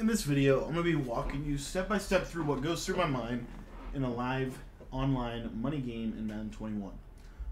In this video, I'm going to be walking you step by step through what goes through my mind in a live online money game in Madden 21.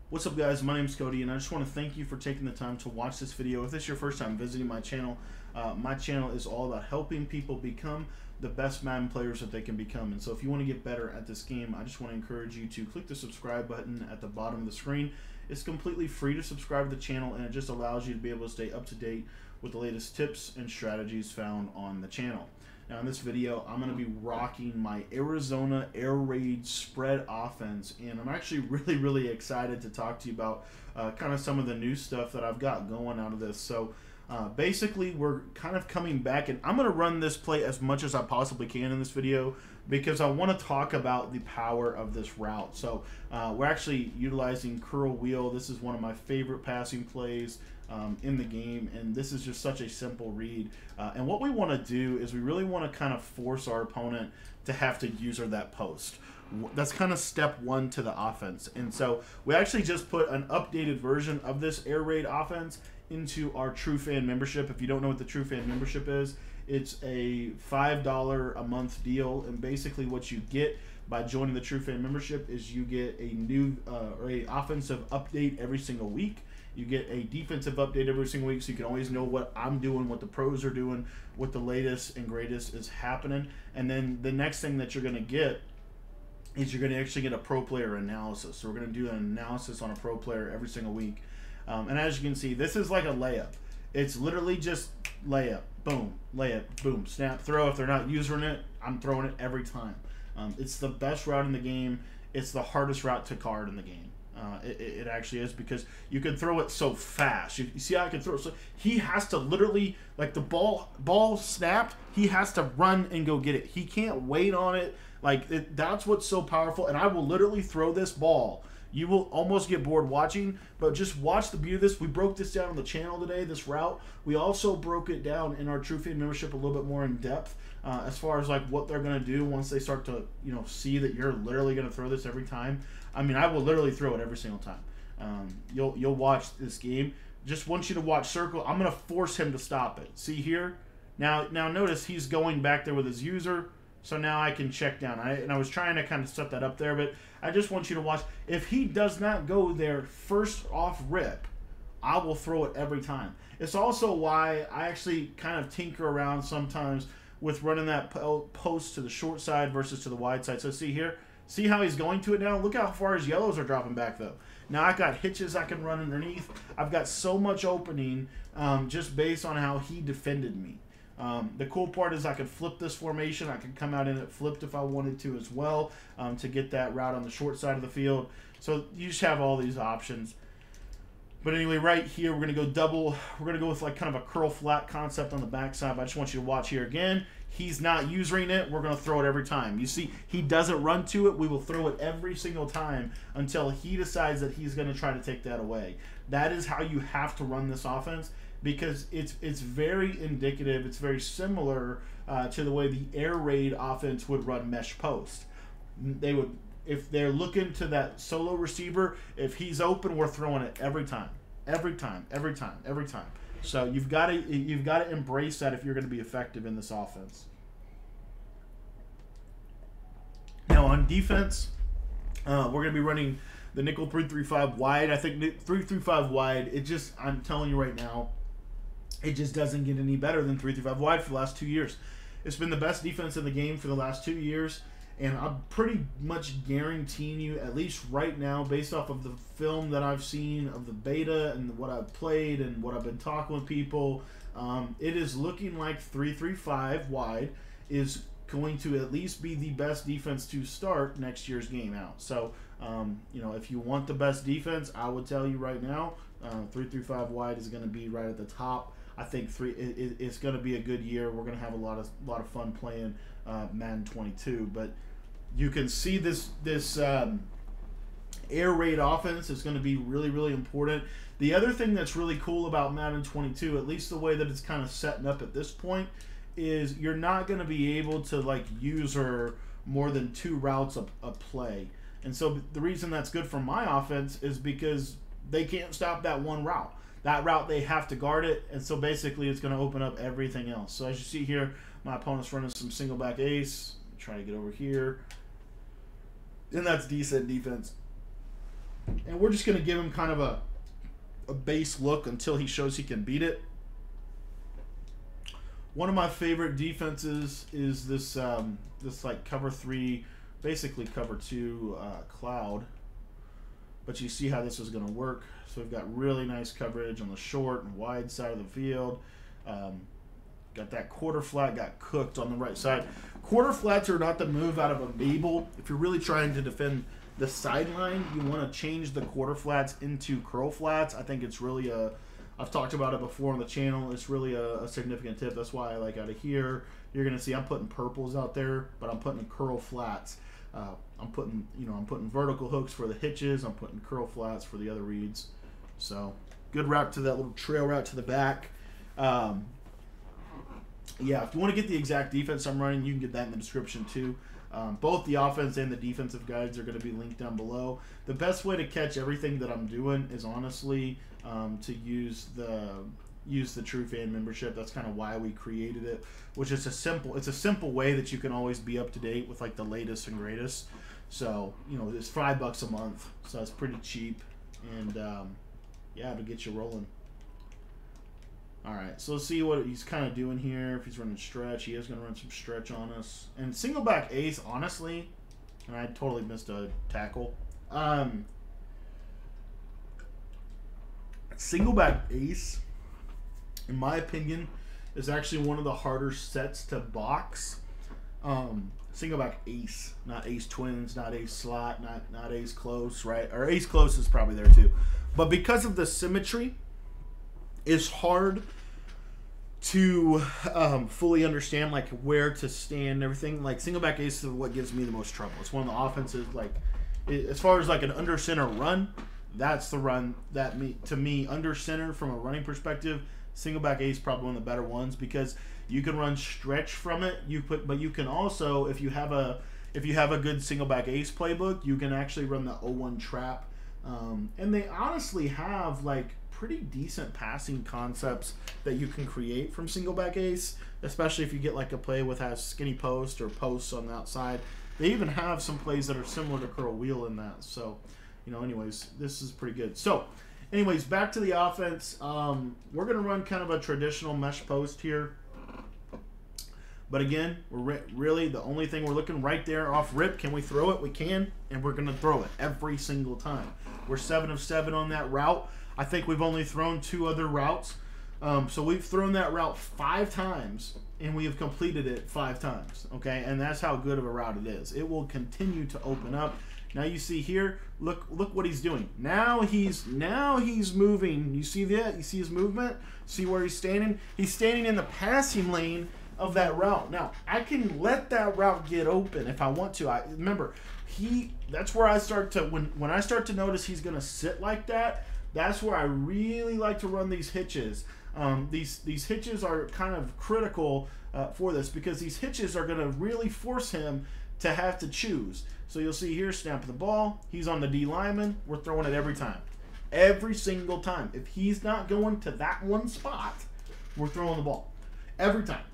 What's up guys, my name is Cody and I just want to thank you for taking the time to watch this video. If this is your first time visiting my channel, uh, my channel is all about helping people become the best Madden players that they can become. And so if you want to get better at this game, I just want to encourage you to click the subscribe button at the bottom of the screen. It's completely free to subscribe to the channel and it just allows you to be able to stay up to date with the latest tips and strategies found on the channel. Now in this video, I'm going to be rocking my Arizona Air Raid spread offense, and I'm actually really, really excited to talk to you about uh, kind of some of the new stuff that I've got going out of this. So uh, basically, we're kind of coming back, and I'm going to run this play as much as I possibly can in this video because I want to talk about the power of this route. So uh, we're actually utilizing curl wheel. This is one of my favorite passing plays um, in the game, and this is just such a simple read. Uh, and what we want to do is we really want to kind of force our opponent to have to user that post. That's kind of step one to the offense. And so we actually just put an updated version of this air raid offense into our True Fan membership. If you don't know what the True Fan membership is, it's a $5 a month deal. And basically, what you get by joining the True Fan membership is you get a new uh, or a offensive update every single week. You get a defensive update every single week, so you can always know what I'm doing, what the pros are doing, what the latest and greatest is happening. And then the next thing that you're going to get is you're going to actually get a pro player analysis. So we're going to do an analysis on a pro player every single week. Um, and as you can see, this is like a layup. It's literally just layup, boom, layup, boom, snap, throw. If they're not using it, I'm throwing it every time. Um, it's the best route in the game. It's the hardest route to card in the game. Uh, it, it, actually is because you can throw it so fast. You, you, see how I can throw it? So he has to literally like the ball ball snapped. He has to run and go get it. He can't wait on it. Like it, that's what's so powerful. And I will literally throw this ball. You will almost get bored watching, but just watch the beauty of this. We broke this down on the channel today. This route. We also broke it down in our True Fan membership a little bit more in depth. Uh, as far as like what they're gonna do once they start to you know see that you're literally gonna throw this every time. I mean, I will literally throw it every single time. Um, you'll you'll watch this game. Just want you to watch circle. I'm gonna force him to stop it. See here. Now now notice he's going back there with his user. So now I can check down. I, and I was trying to kind of set that up there, but I just want you to watch. If he does not go there first off rip, I will throw it every time. It's also why I actually kind of tinker around sometimes with running that post to the short side versus to the wide side. So see here, See how he's going to it now? Look how far his yellows are dropping back, though. Now I've got hitches I can run underneath. I've got so much opening um, just based on how he defended me. Um, the cool part is I could flip this formation. I could come out in it flipped if I wanted to as well um, to get that route on the short side of the field. So you just have all these options. But anyway, right here, we're going to go double. We're going to go with like kind of a curl flat concept on the backside. But I just want you to watch here again. He's not using it. We're going to throw it every time. You see, he doesn't run to it. We will throw it every single time until he decides that he's going to try to take that away. That is how you have to run this offense because it's it's very indicative. It's very similar uh, to the way the air raid offense would run mesh post. They would if they're looking to that solo receiver, if he's open, we're throwing it every time, every time, every time, every time. So you've got to you've got to embrace that if you're going to be effective in this offense. Now on defense, uh, we're going to be running the nickel three three five wide. I think three three five wide. It just I'm telling you right now, it just doesn't get any better than three three five wide for the last two years. It's been the best defense in the game for the last two years. And I'm pretty much guaranteeing you, at least right now, based off of the film that I've seen of the beta and what I've played and what I've been talking with people, um, it is looking like 335 wide is going to at least be the best defense to start next year's game out. So, um, you know, if you want the best defense, I would tell you right now, uh, 335 wide is going to be right at the top. I think three it, it's going to be a good year. We're going to have a lot of lot of fun playing uh, Madden 22, but you can see this this um, air raid offense is going to be really really important. The other thing that's really cool about Madden 22, at least the way that it's kind of setting up at this point, is you're not going to be able to like user more than two routes a, a play. And so the reason that's good for my offense is because they can't stop that one route. that route they have to guard it, and so basically it's going to open up everything else. So as you see here, my opponent's running some single back ace. Try to get over here, and that's decent defense. And we're just going to give him kind of a a base look until he shows he can beat it. One of my favorite defenses is this um, this like cover three, basically cover two uh, cloud. But you see how this is going to work. So we've got really nice coverage on the short and wide side of the field. Um, got that quarter flat, got cooked on the right side. Quarter flats are not the move out of a Mabel. If you're really trying to defend the sideline, you want to change the quarter flats into curl flats. I think it's really a, I've talked about it before on the channel. It's really a, a significant tip. That's why I like out of here. You're gonna see I'm putting purples out there, but I'm putting curl flats. Uh, I'm putting, you know, I'm putting vertical hooks for the hitches. I'm putting curl flats for the other reads. So good route to that little trail route to the back. Um, yeah, if you want to get the exact defense I'm running, you can get that in the description too. Um, both the offense and the defensive guides are going to be linked down below. The best way to catch everything that I'm doing is honestly um, to use the use the True Fan membership. That's kind of why we created it, which is a simple. It's a simple way that you can always be up to date with like the latest and greatest. So you know, it's five bucks a month, so it's pretty cheap, and um, yeah, to get you rolling. All right, so let's see what he's kind of doing here. If he's running stretch, he is going to run some stretch on us. And single back ace, honestly, and I totally missed a tackle. Um, single back ace, in my opinion, is actually one of the harder sets to box. Um, single back ace, not ace twins, not ace slot, not not ace close, right? Or ace close is probably there too. But because of the symmetry, it's hard to um, fully understand like where to stand and everything. Like single back ace is what gives me the most trouble. It's one of the offenses like as far as like an under center run, that's the run that me to me under center from a running perspective. Single back ace probably one of the better ones because you can run stretch from it. You put, but you can also if you have a if you have a good single back ace playbook, you can actually run the 0-1 trap. Um, and they honestly have like pretty decent passing concepts that you can create from single back ace, especially if you get like a play with has skinny post or posts on the outside. They even have some plays that are similar to curl wheel in that. So, you know, anyways, this is pretty good. So, anyways, back to the offense. Um, we're going to run kind of a traditional mesh post here. But again, we're re really the only thing we're looking right there off rip. Can we throw it? We can, and we're going to throw it every single time. We're seven of seven on that route. I think we've only thrown two other routes. Um, so we've thrown that route five times and we have completed it five times. Okay, and that's how good of a route it is. It will continue to open up. Now you see here, look look what he's doing. Now he's now he's moving. You see that? You see his movement? See where he's standing? He's standing in the passing lane of that route. Now I can let that route get open if I want to. I remember he that's where I start to when when I start to notice he's gonna sit like that, that's where I really like to run these hitches. Um, these these hitches are kind of critical uh, for this because these hitches are going to really force him to have to choose. So you'll see here, snap the ball. He's on the D lineman. We're throwing it every time, every single time. If he's not going to that one spot, we're throwing the ball every time.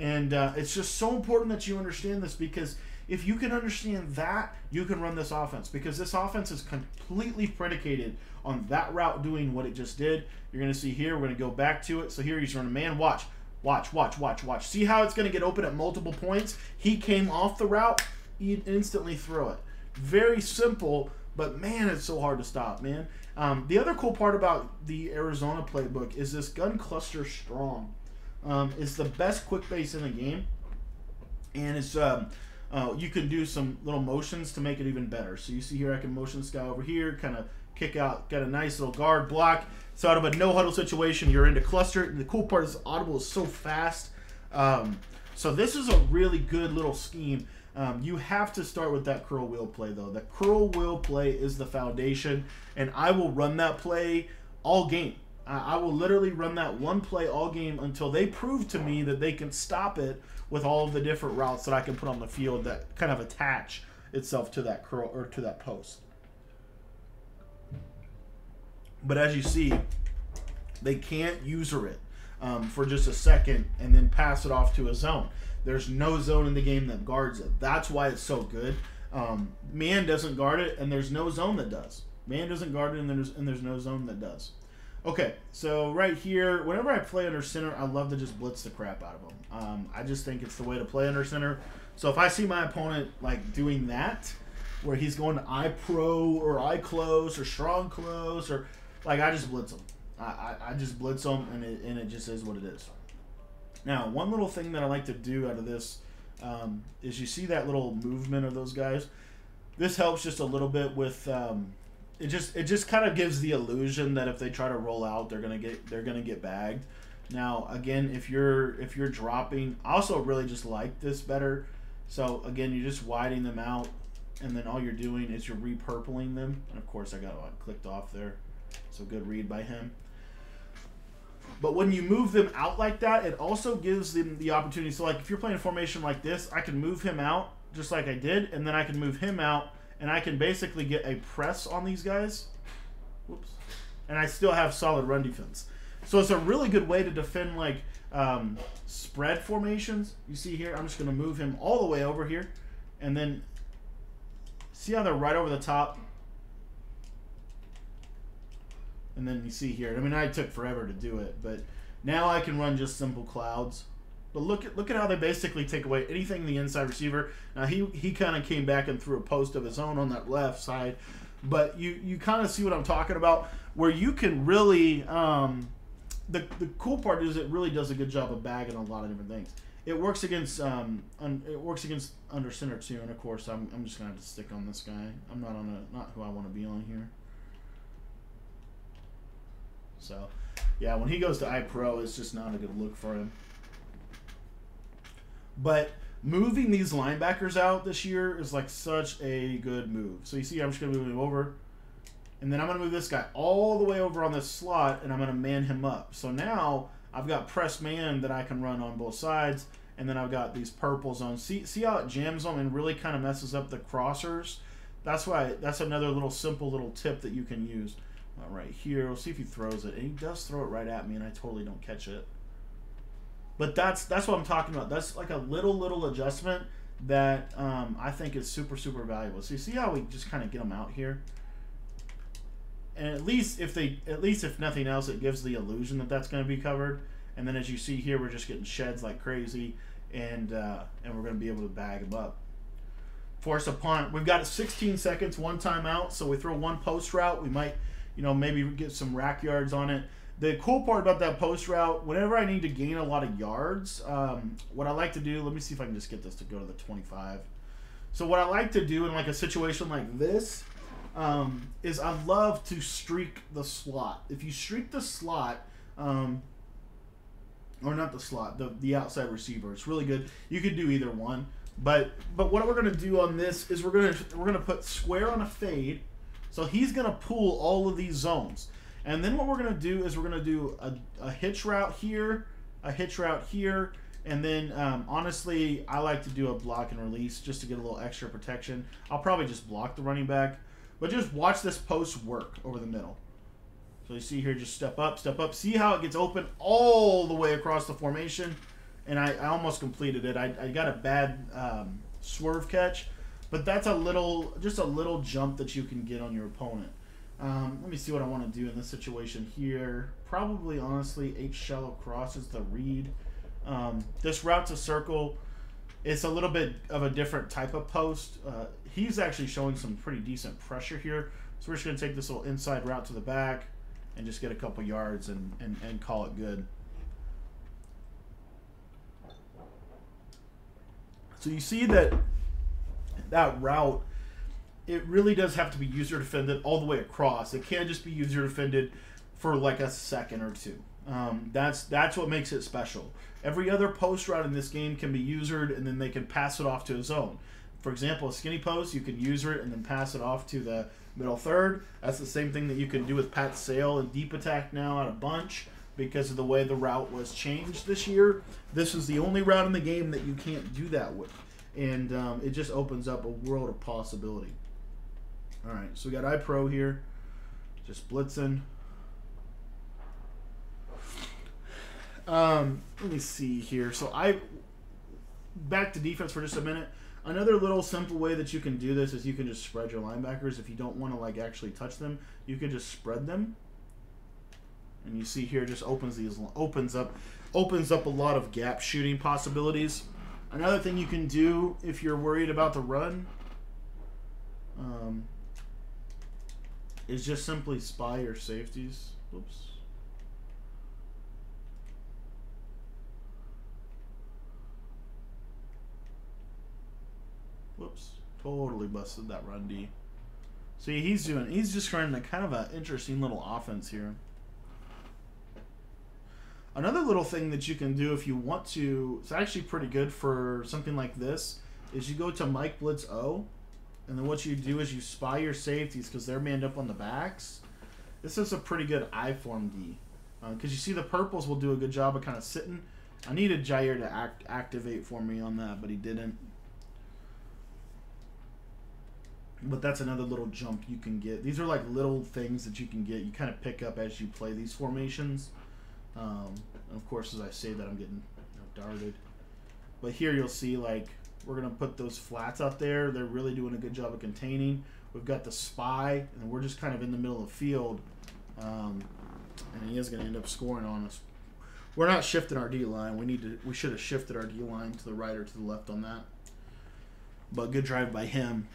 And uh, it's just so important that you understand this because if you can understand that, you can run this offense because this offense is completely predicated on that route doing what it just did. You're going to see here, we're going to go back to it. So here he's running man. Watch, watch, watch, watch, watch. See how it's going to get open at multiple points? He came off the route, he instantly throw it. Very simple, but man, it's so hard to stop, man. Um, the other cool part about the Arizona playbook is this gun cluster strong. Um, it's the best quick base in the game, and it's um, uh, you can do some little motions to make it even better. So you see here, I can motion this guy over here, kind of kick out, get a nice little guard block. So out of a no huddle situation, you're into cluster. And the cool part is Audible is so fast. Um, so this is a really good little scheme. Um, you have to start with that curl wheel play though. The curl wheel play is the foundation, and I will run that play all game. I will literally run that one play all game until they prove to me that they can stop it with all of the different routes that I can put on the field that kind of attach itself to that curl or to that post. But as you see, They can't user it um, for just a second and then pass it off to a zone. There's no zone in the game that guards it. That's why it's so good. Um, man doesn't guard it, and there's no zone that does. Man doesn't guard it, and there's and there's no zone that does. Okay, so right here, whenever I play under center, I love to just blitz the crap out of them. Um, I just think it's the way to play under center. So if I see my opponent like doing that, where he's going to I pro or I close or strong close or like I just blitz him. I, I, I just blitz them and it, and it just is what it is. Now, one little thing that I like to do out of this um, is you see that little movement of those guys. This helps just a little bit with um, it. Just it just kind of gives the illusion that if they try to roll out, they're gonna get they're gonna get bagged. Now, again, if you're if you're dropping, I also really just like this better. So again, you're just widening them out, and then all you're doing is you're repurpling them. And of course, I got clicked off there. So good read by him. But when you move them out like that, it also gives them the opportunity. So, like, if you're playing a formation like this, I can move him out just like I did, and then I can move him out, and I can basically get a press on these guys. Whoops. And I still have solid run defense. So it's a really good way to defend, like, um, spread formations. You see here, I'm just going to move him all the way over here, and then see how they're right over the top? And then you see here, I mean, I took forever to do it, but now I can run just simple clouds. But look at look at how they basically take away anything the inside receiver. Now he he kind of came back and threw a post of his own on that left side, but you you kind of see what I'm talking about, where you can really um, the the cool part is it really does a good job of bagging a lot of different things. It works against um, un, it works against under center too, and of course I'm, I'm just gonna have to stick on this guy. I'm not on a not who I want to be on here. So, yeah, when he goes to iPro, it's just not a good look for him. But moving these linebackers out this year is like such a good move. So you see, I'm just going to move him over. And then I'm going to move this guy all the way over on this slot, and I'm going to man him up. So now I've got press man that I can run on both sides, and then I've got these purple zones. See, see how it jams them and really kind of messes up the crossers? That's why that's another little simple little tip that you can use. Uh, right here. We'll see if he throws it. And he does throw it right at me, and I totally don't catch it. But that's that's what I'm talking about. That's like a little little adjustment that um, I think is super super valuable. So you see how we just kind of get them out here, and at least if they at least if nothing else, it gives the illusion that that's going to be covered. And then as you see here, we're just getting sheds like crazy, and uh, and we're going to be able to bag them up. Force a punt. We've got 16 seconds, one timeout, so we throw one post route. We might you know, maybe get some rack yards on it. The cool part about that post route, whenever I need to gain a lot of yards, um, what I like to do, let me see if I can just get this to go to the 25. So what I like to do in like a situation like this um, is I love to streak the slot. If you streak the slot, um, or not the slot, the, the outside receiver, it's really good. You could do either one. But but what we're gonna do on this is we're gonna we're gonna put square on a fade, so he's going to pull all of these zones. And then what we're going to do is we're going to do a, a, hitch route here, a hitch route here, and then um, honestly, I like to do a block and release just to get a little extra protection. I'll probably just block the running back, but just watch this post work over the middle. So you see here, just step up, step up. See how it gets open all the way across the formation? And I, I almost completed it. I, I got a bad um, swerve catch, but that's a little, just a little jump that you can get on your opponent. Um, let me see what I want to do in this situation here. Probably, honestly, H shallow cross is the read. Um, this route to circle, it's a little bit of a different type of post. Uh, he's actually showing some pretty decent pressure here. So we're just going to take this little inside route to the back and just get a couple yards and, and, and call it good. So you see that that route, it really does have to be user defended all the way across. It can't just be user defended for like a second or two. Um, that's that's what makes it special. Every other post route in this game can be usered, and then they can pass it off to a zone. For example, a skinny post, you can user it and then pass it off to the middle third. That's the same thing that you can do with PA Sail and deep attack now at a bunch because of the way the route was changed this year. This is the only route in the game that you can't do that with and um, it just opens up a world of possibility. All right, so we got iPro here, just blitzing. Um, let me see here. So I back to defense for just a minute. Another little simple way that you can do this is you can just spread your linebackers. If you don't want to like actually touch them, you can just spread them. And you see here just opens these opens up opens up a lot of gap shooting possibilities. Another thing you can do if you're worried about the run um, is just simply spy your safeties. Oops. Whoops. Totally busted that run D. See, he's doing, he's just running a kind of an interesting little offense here. Another little thing that you can do if you want to, it's actually pretty good for something like this, is you go to Mike Blitz O, and then what you do is you spy your safeties because they're manned up on the backs. This is a pretty good I form D. Because uh, you see the purples will do a good job of kind of sitting. I needed Jair to act, activate for me on that, but he didn't. But that's another little jump you can get. These are like little things that you can get. You kind of pick up as you play these formations. Um, of course, as I say that, I'm getting you know, darted. But here you'll see like we're gonna put those flats out there. They're really doing a good job of containing. We've got the spy, and we're just kind of in the middle of the field. Um, and he is going to end up scoring on us. We're not shifting our D line. We need to. We should have shifted our D line to the right or to the left on that. But good drive by him.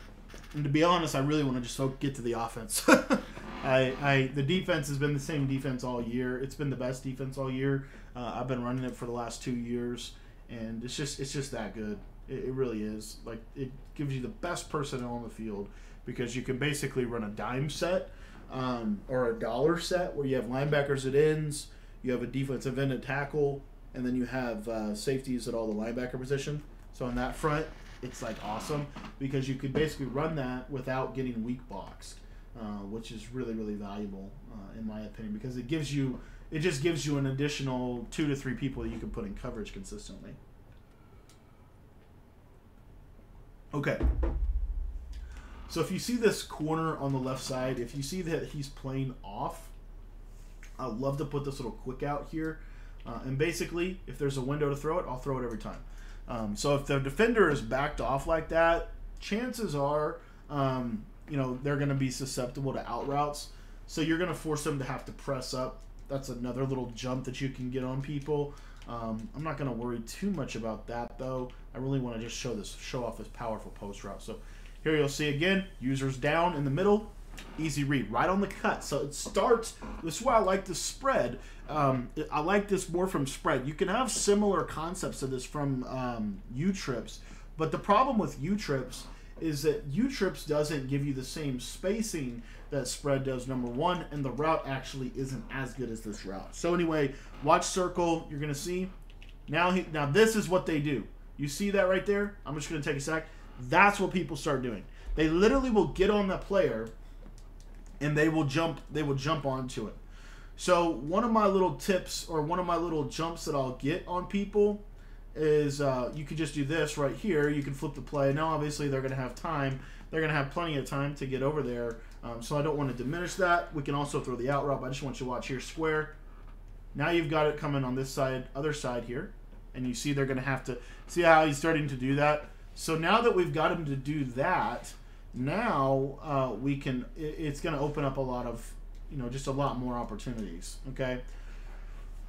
And to be honest, I really want to just get to the offense. I, I, the defense has been the same defense all year. It's been the best defense all year. Uh, I've been running it for the last two years, and it's just, it's just that good. It, it really is. Like it gives you the best personnel on the field because you can basically run a dime set um, or a dollar set where you have linebackers at ends, you have a defensive end at tackle, and then you have uh, safeties at all the linebacker position. So on that front, it's like awesome because you could basically run that without getting weak boxed, uh, which is really really valuable uh, in my opinion because it gives you it just gives you an additional two to three people that you can put in coverage consistently. Okay. So if you see this corner on the left side, if you see that he's playing off, I love to put this little quick out here. Uh, and basically, if there's a window to throw it, I'll throw it every time. Um, so if the defender is backed off like that, chances are, um, you know, they're going to be susceptible to out routes. So you're going to force them to have to press up. That's another little jump that you can get on people. Um, I'm not going to worry too much about that though. I really want to just show this, show off this powerful post route. So here you'll see again, users down in the middle, easy read, right on the cut. So it starts, this is why I like the spread. Um, I like this more from spread. You can have similar concepts to this from um, U-Trips, but the problem with U-Trips is that U-Trips doesn't give you the same spacing that spread does, number one, and the route actually isn't as good as this route. So anyway, watch circle, you're going to see. Now, he, now this is what they do. You see that right there? I'm just going to take a sec. That's what people start doing. They literally will get on the player and they will jump they will jump onto it. So one of my little tips or one of my little jumps that I'll get on people is uh, you could just do this right here. You can flip the play. Now obviously they're going to have time. They're going to have plenty of time to get over there. Um, so I don't want to diminish that. We can also throw the out route. I just want you to watch here square. Now you've got it coming on this side, other side here. And you see they're going to have to see how he's starting to do that. So now that we've got him to do that, now uh, we can. It, it's going to open up a lot of, you know, just a lot more opportunities. Okay.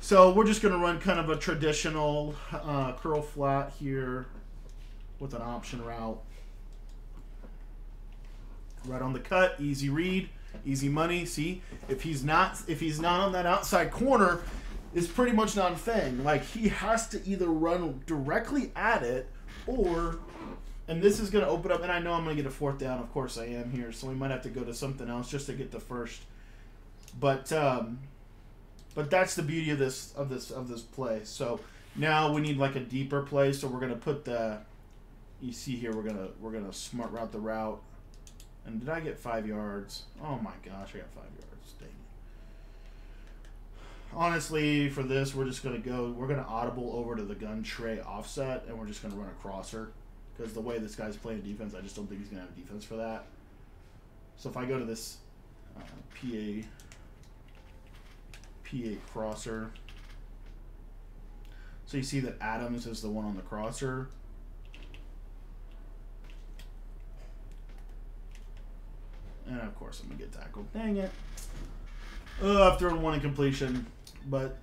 So we're just going to run kind of a traditional uh, curl flat here with an option route. Right on the cut, easy read, easy money. See, if he's not if he's not on that outside corner, it's pretty much not a thing. Like he has to either run directly at it or and this is going to open up, and I know I'm going to get a fourth down. Of course, I am here, so we might have to go to something else just to get the first. But um, but that's the beauty of this of this of this play. So now we need like a deeper play. So we're going to put the. You see here, we're gonna we're gonna smart route the route. And did I get five yards? Oh my gosh, I got five yards. Dang it. Honestly, for this, we're just gonna go. We're gonna audible over to the gun tray offset, and we're just gonna run a crosser because the way this guy's playing defense, I just don't think he's going to have defense for that. So if I go to this uh, PA PA crosser, So you see that Adams is the one on the crosser. And of course I'm going to get tackled. Dang it. Oh, I've thrown one incompletion, but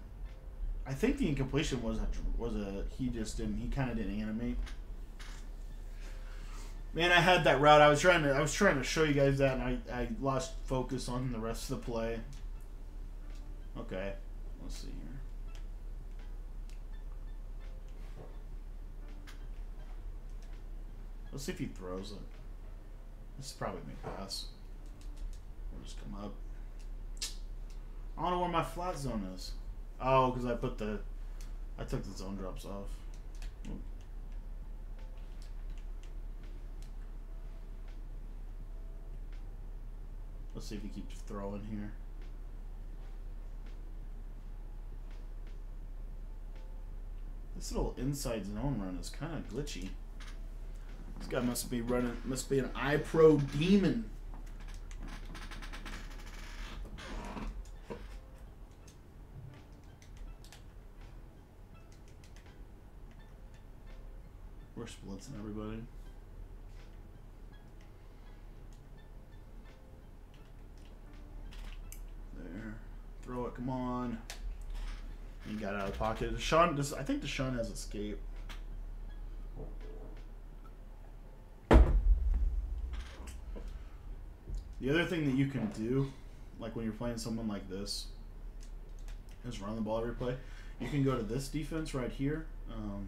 I think the incompletion was a, was a he just didn't he kind of didn't animate. Man, I had that route. I was trying to I was trying to show you guys that, and I I lost focus on the rest of the play. Okay, let's see here. Let's see if he throws it. This is probably me pass. Just come up. I don't know where my flat zone is. Oh, because I put the, I took the zone drops off. Let's see if he keeps throwing here. This little inside zone run is kind of glitchy. This guy must be running, must be an iPro demon. We're everybody. There. Throw it, come on. He got out of the pocket. Deshaun, does, I think Deshaun has escape. The other thing that you can do, like when you're playing someone like this, is run the ball every play. You can go to this defense right here. Um,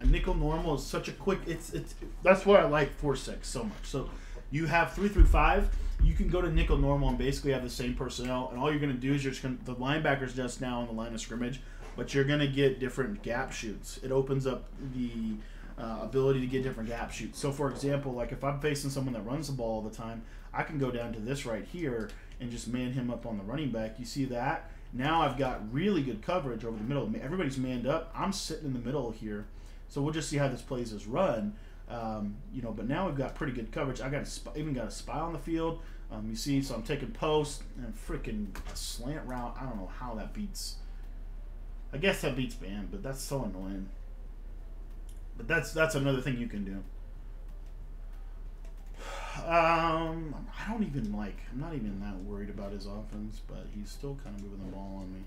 a nickel normal is such a quick. It's it's that's why I like four six so much. So you have three through five. You can go to nickel normal and basically have the same personnel, and all you're going to do is you're just going the linebackers just now on the line of scrimmage, but you're going to get different gap shoots. It opens up the uh, ability to get different gap shoots. So, for example, like if I'm facing someone that runs the ball all the time, I can go down to this right here and just man him up on the running back. You see that? Now I've got really good coverage over the middle. Everybody's manned up. I'm sitting in the middle here. So we'll just see how this plays as run. Um, you know, but now we've got pretty good coverage. I got a even got a spy on the field. Um, you see, so I'm taking post and freaking a slant route. I don't know how that beats. I guess that beats Bam, but that's so annoying. But that's that's another thing you can do. Um, I don't even like. I'm not even that worried about his offense, but he's still kind of moving the ball on me.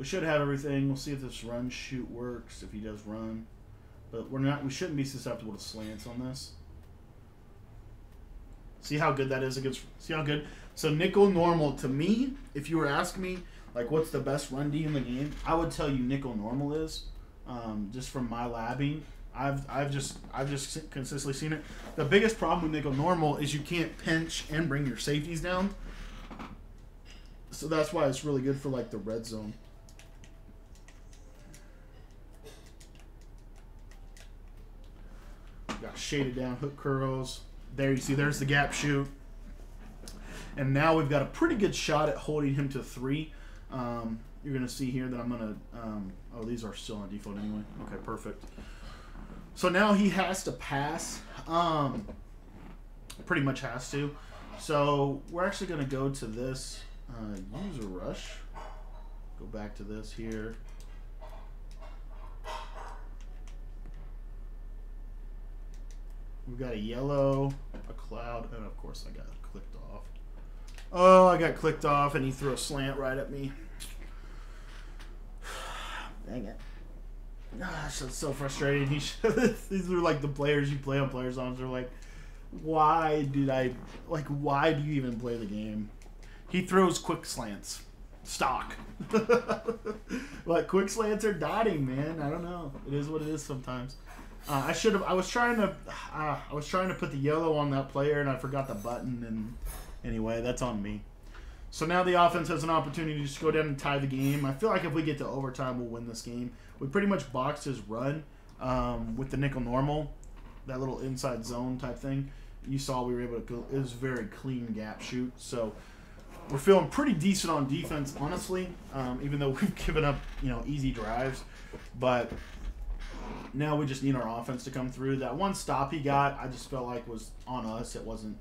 We should have everything. We'll see if this run shoot works, if he does run. But we're not. We shouldn't be susceptible to slants on this. See how good that is against. See how good. So nickel normal to me. If you were asking me like what's the best run D in the game, I would tell you nickel normal is. Um, just from my labbing, I've I've just I've just consistently seen it. The biggest problem with nickel normal is you can't pinch and bring your safeties down. So that's why it's really good for like the red zone. Got shaded down hook curls. There you see, there's the gap shoot. And now we've got a pretty good shot at holding him to three. Um, you're going to see here that I'm going to, um, oh, these are still on default anyway. Okay, perfect. So now he has to pass. Um, pretty much has to. So we're actually going to go to this uh, user rush. Go back to this here. We've got a yellow, a cloud, and of course I got clicked off. Oh, I got clicked off, and he threw a slant right at me. Dang it. Ah, Gosh, that's so frustrating. He these are like the players you play on players on. They're like, why did I like? Why do you even play the game? He throws quick slants, stock. like quick slants are dotting, man. I don't know. It is what it is sometimes. Uh, I should have. I was trying to. Uh, I was trying to put the yellow on that player, and I forgot the button. And anyway, that's on me. So now the offense has an opportunity to just go down and tie the game. I feel like if we get to overtime, we'll win this game. We pretty much boxed his run um, with the nickel normal, that little inside zone type thing. You saw we were able to. Go, it was very clean gap shoot. So we're feeling pretty decent on defense, honestly. Um, even though we've given up, you know, easy drives, but now we just need our offense to come through. That one stop he got, I just felt like was on us. It wasn't.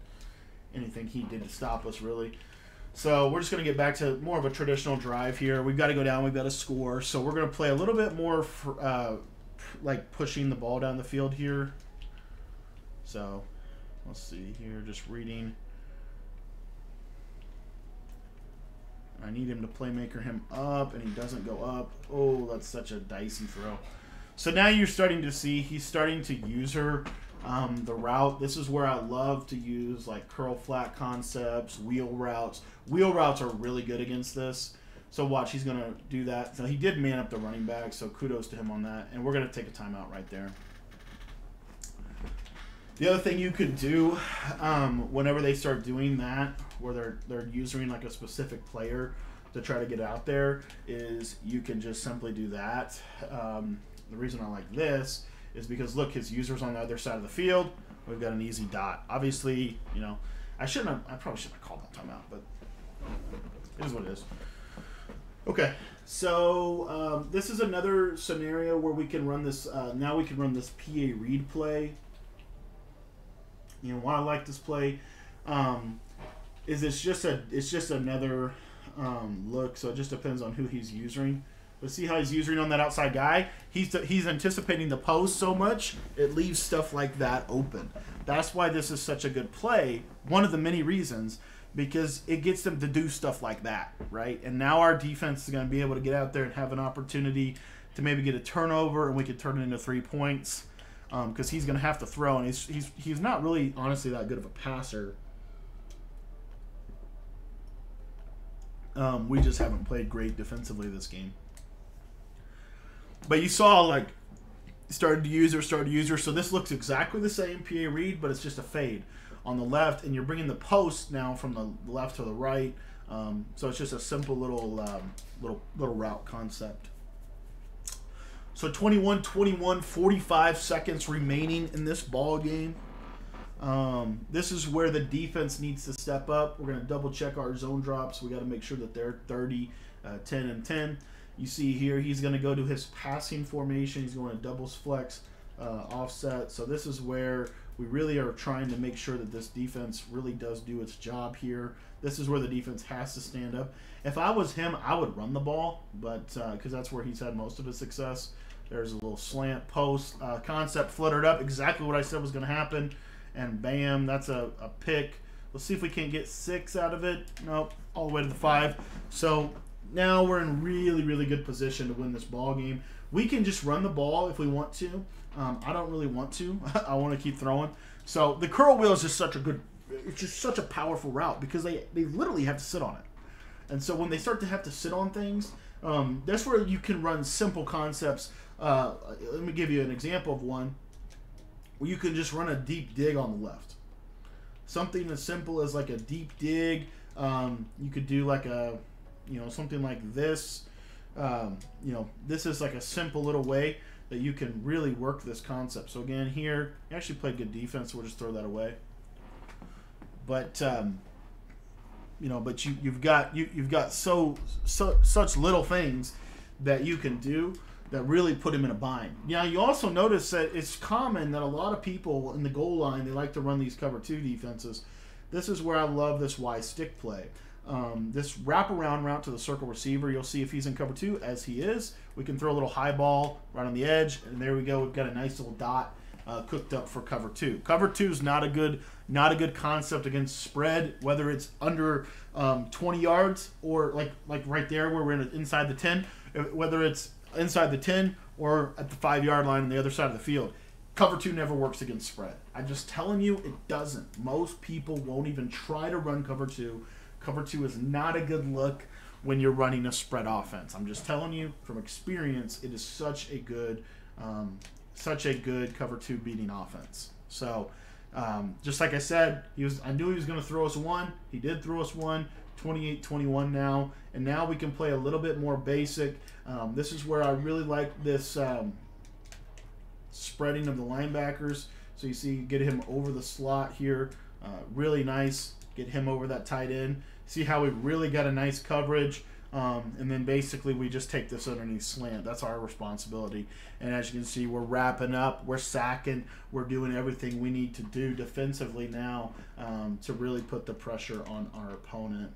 anything he did to stop us, really. So we're just going to get back to more of a traditional drive here. We've got to go down. We've got to score. So we're going to play a little bit more for, uh, like pushing the ball down the field here. So let's see here. Just reading. I need him to playmaker him up, and he doesn't go up. Oh, that's such a dicey throw. So now you're starting to see he's starting to user um, the route. This is where I love to use like curl flat concepts, wheel routes. Wheel routes are really good against this. So watch, he's going to do that. So he did man up the running back, so kudos to him on that. And we're going to take a timeout right there. The other thing you could do um, whenever they start doing that, where they're they're using like a specific player to try to get out there, is you can just simply do that. Um, the reason I like this is because look, his user's on the other side of the field. We've got an easy dot. Obviously, you know, I shouldn't have. I probably shouldn't have called that timeout, but it is what it is. Okay, so um, this is another scenario where we can run this. Uh, now we can run this PA read play you know why I like this play um, is it's just a it's just another um, look. So it just depends on who he's using. But see how he's using on that outside guy. He's he's anticipating the post so much it leaves stuff like that open. That's why this is such a good play. One of the many reasons because it gets them to do stuff like that, right? And now our defense is going to be able to get out there and have an opportunity to maybe get a turnover, and we could turn it into three points because um, he's going to have to throw, and he's, he's he's not really honestly that good of a passer. Um, we just haven't played great defensively this game. But you saw like started to user, started to user. So this looks exactly the same PA read, but it's just a fade on the left, and you're bringing the post now from the left to the right. Um, so it's just a simple little um, little little route concept. So 21 21, 45 seconds remaining in this ball game. Um, this is where the defense needs to step up. We're going to double check our zone drops. We got to make sure that they're 30, uh, 10, and 10. You see here, he's going to go to his passing formation. He's going to doubles flex uh, offset. So this is where we really are trying to make sure that this defense really does do its job here. This is where the defense has to stand up. If I was him, I would run the ball, but because uh, that's where he's had most of his success. There's a little slant post uh, concept fluttered up. Exactly what I said was going to happen. And bam, that's a, a pick. Let's see if we can get six out of it. Nope, all the way to the five. So now we're in really, really good position to win this ball game. We can just run the ball if we want to. Um, I don't really want to. I want to keep throwing. So the curl wheel is just such a good, it's just such a powerful route because they, they literally have to sit on it. And so when they start to have to sit on things, um, that's where you can run simple concepts uh, let me give you an example of one where you can just run a deep dig on the left. Something as simple as like a deep dig. Um, you could do like a, you know, something like this. Um, you know, this is like a simple little way that you can really work this concept. So again, here you actually played good defense. We'll just throw that away. But um, you know, but you you've got you you've got so so such little things that you can do that really put him in a bind. Now you also notice that it's common that a lot of people in the goal line they like to run these cover two defenses. This is where I love this Y stick play. Um, this wraparound route to the circle receiver, you'll see if he's in cover two, as he is. We can throw a little high ball right on the edge, and there we go. We've got a nice little dot uh, cooked up for cover two. Cover two is not a good not a good concept against spread, whether it's under um, 20 yards or like like right there where we're in, inside the 10, whether it's inside the 10 or at the five yard line on the other side of the field. Cover two never works against spread. I'm just telling you, it doesn't. Most people won't even try to run cover two. Cover two is not a good look when you're running a spread offense. I'm just telling you from experience, it is such a good, um, such a good cover two beating offense. So, um, just like I said, he was. I knew he was going to throw us one. He did throw us one. 28-21 now, and now we can play a little bit more basic. Um, this is where I really like this um, spreading of the linebackers. So you see, get him over the slot here, uh, really nice. Get him over that tight end. See how we really got a nice coverage. Um, and then basically we just take this underneath slant. That's our responsibility. And as you can see, we're wrapping up, we're sacking, we're doing everything we need to do defensively now um, to really put the pressure on our opponent.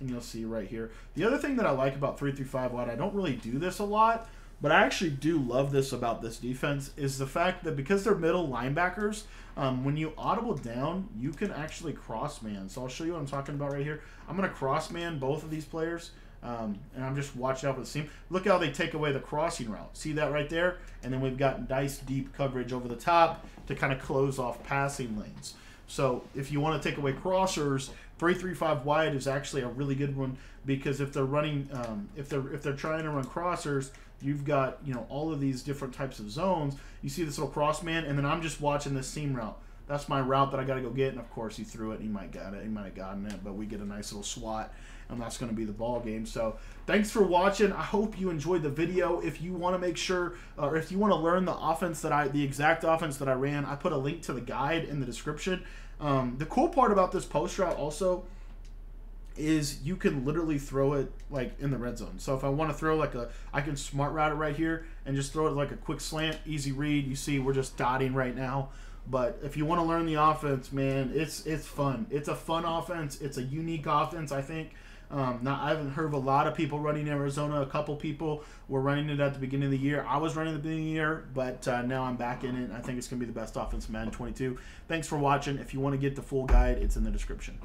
And you'll see right here. The other thing that I like about 335 wide, I don't really do this a lot, but I actually do love this about this defense is the fact that because they're middle linebackers, um, when you audible down, you can actually cross man. So I'll show you what I'm talking about right here. I'm going to cross man both of these players. Um, and I'm just watching out for the seam. Look how they take away the crossing route. See that right there? And then we've got nice deep coverage over the top to kind of close off passing lanes. So if you want to take away crossers, three three five wide is actually a really good one because if they're running, um, if they're if they're trying to run crossers, you've got you know all of these different types of zones. You see this little cross man, and then I'm just watching this seam route. That's my route that I got to go get, and of course he threw it. He might got it. He might have gotten it, but we get a nice little swat, and that's going to be the ball game. So thanks for watching. I hope you enjoyed the video. If you want to make sure, or if you want to learn the offense that I, the exact offense that I ran, I put a link to the guide in the description. Um, the cool part about this post route also is you can literally throw it like in the red zone. So if I want to throw like a, I can smart route it right here and just throw it like a quick slant, easy read. You see, we're just dotting right now. But if you want to learn the offense, man, it's it's fun. It's a fun offense. It's a unique offense. I think. Um, now I haven't heard of a lot of people running Arizona. A couple people were running it at the beginning of the year. I was running the beginning of the year, but uh, now I'm back in it. I think it's going to be the best offense Madden 22. Thanks for watching. If you want to get the full guide, it's in the description.